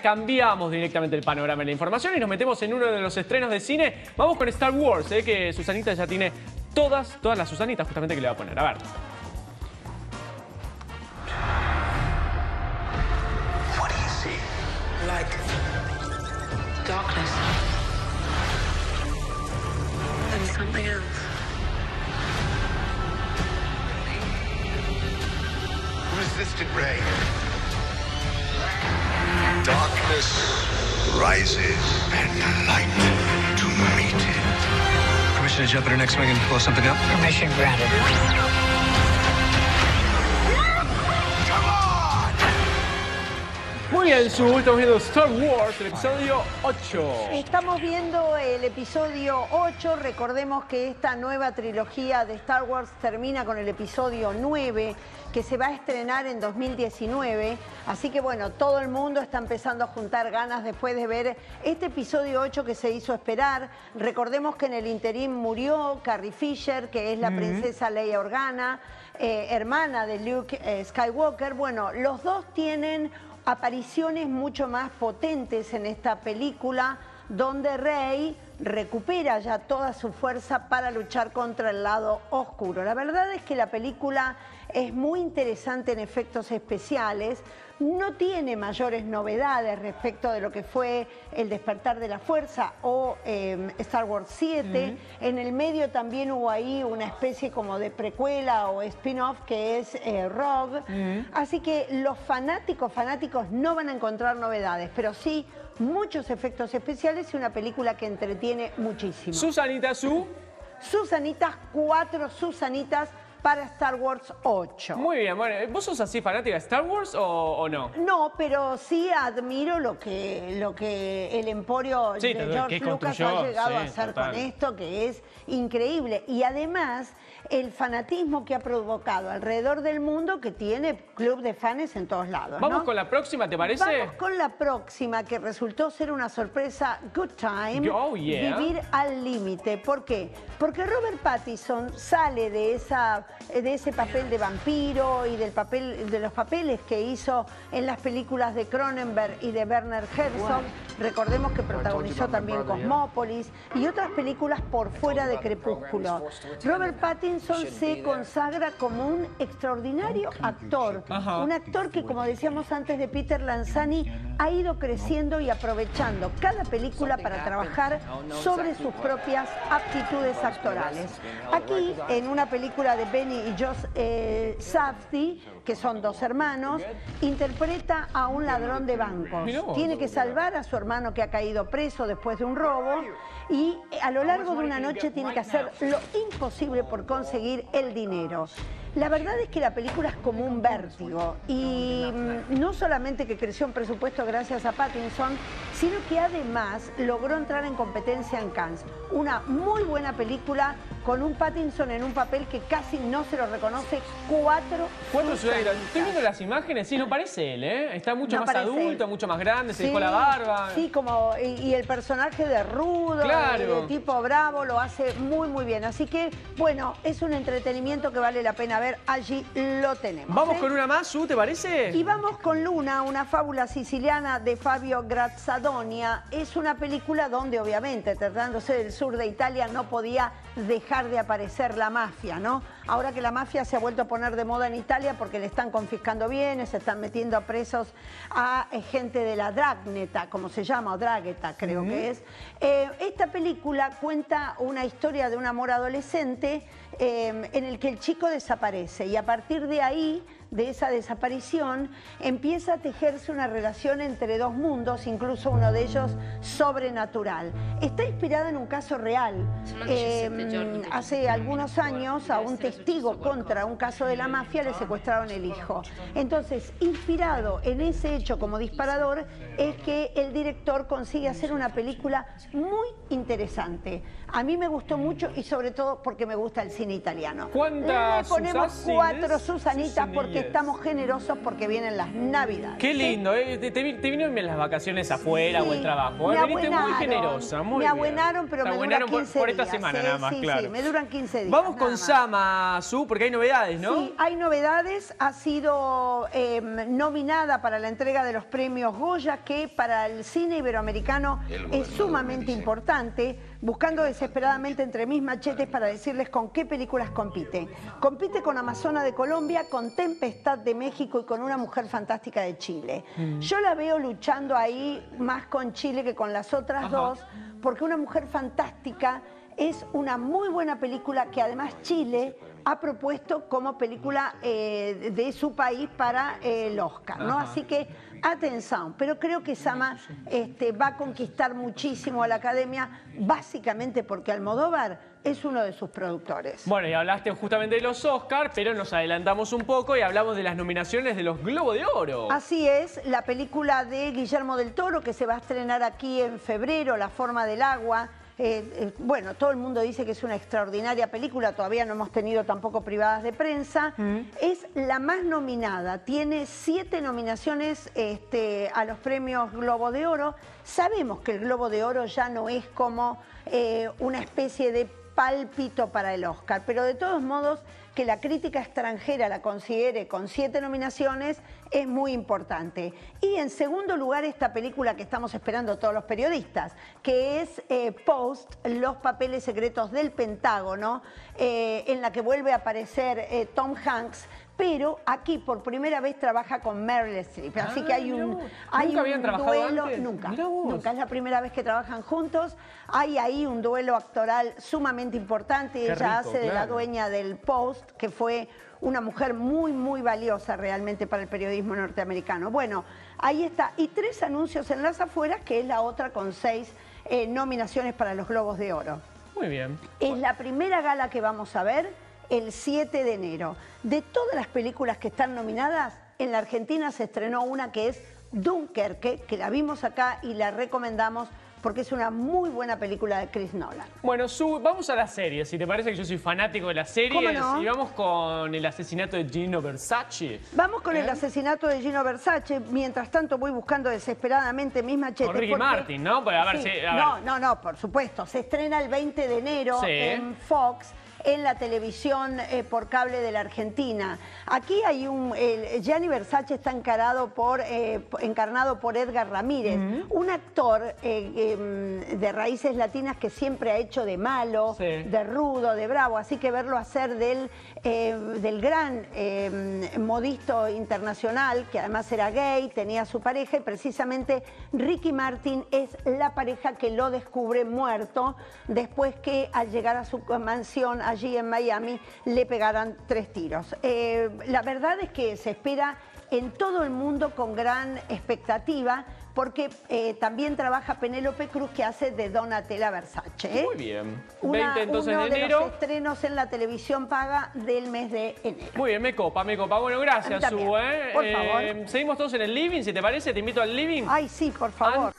cambiamos directamente el panorama de la información y nos metemos en uno de los estrenos de cine. Vamos con Star Wars, ¿eh? que Susanita ya tiene todas, todas las Susanitas justamente que le va a poner. A ver. Darkness rises and light to meet it. Permission to jump in her next wing and blow something up? Permission granted. Muy bien, Su, estamos viendo Star Wars, el episodio 8. Estamos viendo el episodio 8. Recordemos que esta nueva trilogía de Star Wars termina con el episodio 9, que se va a estrenar en 2019. Así que bueno, todo el mundo está empezando a juntar ganas después de ver este episodio 8 que se hizo esperar. Recordemos que en el interín murió Carrie Fisher, que es la princesa Leia Organa, eh, hermana de Luke eh, Skywalker. Bueno, los dos tienen apariciones mucho más potentes en esta película donde Rey recupera ya toda su fuerza para luchar contra el lado oscuro. La verdad es que la película es muy interesante en efectos especiales, no tiene mayores novedades respecto de lo que fue El despertar de la fuerza o eh, Star Wars 7. En el medio también hubo ahí una especie como de precuela o spin-off que es eh, Rogue. Así que los fanáticos, fanáticos no van a encontrar novedades, pero sí muchos efectos especiales y una película que entretiene muchísimo. Susanita, Su. Susanitas, cuatro Susanitas para Star Wars 8. Muy bien, bueno, ¿vos sos así fanática de Star Wars o, o no? No, pero sí admiro lo que, lo que el emporio Sí, de George Lucas ha llegado sí, a hacer total. con esto, que es increíble. Y además, el fanatismo que ha provocado alrededor del mundo, que tiene club de fans en todos lados. Vamos ¿no? con la próxima, ¿te parece? Vamos con la próxima, que resultó ser una sorpresa Good Time. Oh, yeah. Vivir al límite. ¿Por qué? Porque Robert Pattinson sale de, esa, de ese papel de vampiro y del papel, de los papeles que hizo en las películas de Cronenberg y de Werner Herzog. Recordemos que protagonizó también Cosmópolis y otras películas por fuera de Crepúsculo. Robert Pattinson se consagra como un extraordinario actor. Un actor que, como decíamos antes de Peter Lanzani, ha ido creciendo y aprovechando cada película para trabajar sobre sus propias aptitudes actorales. Aquí, en una película de Benny y Josh eh, Safdie, que son dos hermanos, interpreta a un ladrón de bancos. Tiene que salvar a su hermano que ha caído preso después de un robo y a lo largo de una noche tiene que hacer lo imposible por conseguir el dinero. La verdad es que la película es como un vértigo y mm, no solamente que creció en presupuesto gracias a Pattinson, sino que además logró entrar en competencia en Cannes. Una muy buena película con un Pattinson en un papel que casi no se lo reconoce cuatro Cuatro. Estoy viendo las imágenes, sí, no parece él, ¿eh? Está mucho No más adulto, él. mucho más grande, se Sí, dejó la barba. Sí, como, y, y el personaje de rudo, Claro. de, tipo bravo, lo hace muy, muy bien. Así que, bueno, es un entretenimiento que vale la pena ver. Allí lo tenemos. Vamos ¿eh? con una más, Su, ¿te parece? Y vamos con Luna, una fábula siciliana de Fabio Es una película donde, obviamente, tratándose del sur de Italia, no podía dejar de aparecer la mafia, ¿no? Ahora que la mafia se ha vuelto a poner de moda en Italia porque le están confiscando bienes, se están metiendo a presos a eh, gente de la Dragneta, como se llama, o Dragheta creo que es. Eh, esta película cuenta una historia de un amor adolescente eh, en el que el chico desaparece y a partir de ahí de esa desaparición, empieza a tejerse una relación entre dos mundos, incluso uno de ellos sobrenatural. Está inspirada en un caso real. Eh, hace algunos años a un testigo contra un caso de la mafia le secuestraron el hijo. Entonces, inspirado en ese hecho como disparador, es que el director consigue hacer una película muy interesante. A mí me gustó mucho y sobre todo porque me gusta el cine italiano. ¿Cuántas Le ponemos cuatro Susanitas porque que estamos generosos porque vienen las Navidades. Qué ¿sí? lindo, ¿eh? te, te, te vinieron bien las vacaciones afuera Sí, o el trabajo. ¿eh? me Viniste muy generosa, muy Me bien. abuenaron, pero me abuenaron duran por- 15 por, esta días, semana nada más, sí, claro. Sí, me duran 15 días. Vamos con más. Sama, Su, porque hay novedades, ¿no? Sí, hay novedades. Ha sido eh, nominada para la entrega de los premios Goya, que para el cine iberoamericano El es sumamente importante, buscando desesperadamente entre mis machetes para decirles con qué películas compite. Compite con Amazona de Colombia, con Tempestad de México y con Una Mujer Fantástica de Chile. Yo la veo luchando ahí más con Chile que con las otras Ajá. dos, porque Una Mujer Fantástica es una muy buena película que además Chile ha propuesto como película eh, de su país para eh, el Oscar, ¿no? Así que atención, pero creo que Sama este, va a conquistar muchísimo a la academia, básicamente porque Almodóvar es uno de sus productores. Bueno, y hablaste justamente de los Oscars, pero nos adelantamos un poco y hablamos de las nominaciones de los Globo de Oro. Así es, la película de Guillermo del Toro que se va a estrenar aquí en febrero, La forma del agua. Eh, eh, bueno, todo el mundo dice que es una extraordinaria película, todavía no hemos tenido tampoco privadas de prensa. Es la más nominada, tiene siete nominaciones este, a los premios Globo de Oro. Sabemos que el Globo de Oro ya no es como eh, una especie de pálpito para el Oscar, pero de todos modos que la crítica extranjera la considere con siete nominaciones es muy importante. Y en segundo lugar esta película que estamos esperando todos los periodistas, que es eh, Post, Los papeles secretos del Pentágono, eh, en la que vuelve a aparecer eh, Tom Hanks, pero aquí por primera vez trabaja con Meryl Streep. Así Ah, que hay mirá un, hay ¿Nunca habían un trabajado duelo, antes? nunca, nunca es la primera vez que trabajan juntos. Hay ahí un duelo actoral sumamente importante. Qué Ella rico, hace de la dueña del Post, que fue una mujer muy, muy valiosa realmente para el periodismo norteamericano. Bueno, ahí está. Y tres anuncios en las afueras, que es la otra con seis eh, nominaciones para los Globos de Oro. Muy bien. Es la primera gala que vamos a ver el 7 de enero. De todas las películas que están nominadas, en la Argentina se estrenó una que es Dunkerque, que la vimos acá y la recomendamos porque es una muy buena película de Chris Nolan. Bueno, vamos a las series. Si te parece que yo soy fanático de las series. ¿Cómo no? Y vamos con el asesinato de Gino Versace. Vamos con el ¿Eh? asesinato de Gino Versace. Mientras tanto voy buscando desesperadamente mis machetes. Con Ricky porque- Martin, ¿no? Pues, a ver si- a no, no, no, por supuesto. Se estrena el 20 de enero Sí. en Fox en la televisión eh, por cable de la Argentina. Aquí hay un... el- Gianni Versace está encarado por, eh, encarnado por Edgar Ramírez, un actor eh, em, de raíces latinas que siempre ha hecho de malo, Sí. de rudo, de bravo, así que verlo hacer del, del gran eh, modisto internacional, que además era gay, tenía su pareja, y precisamente Ricky Martin es la pareja que lo descubre muerto después que al llegar a su mansión allí en Miami le pegaran tres tiros. Eh, la verdad es que se espera en todo el mundo con gran expectativa porque eh, también trabaja Penélope Cruz que hace de Donatella Versace. ¿eh? Muy bien. Una- 20 entonces uno de de enero. los estrenos en la televisión paga del mes de enero. Muy bien, me copa, me copa. Bueno, gracias. Su. ¿eh? Por Eh, favor. seguimos todos en el living, si te parece, te invito al living. Ay, sí, por favor.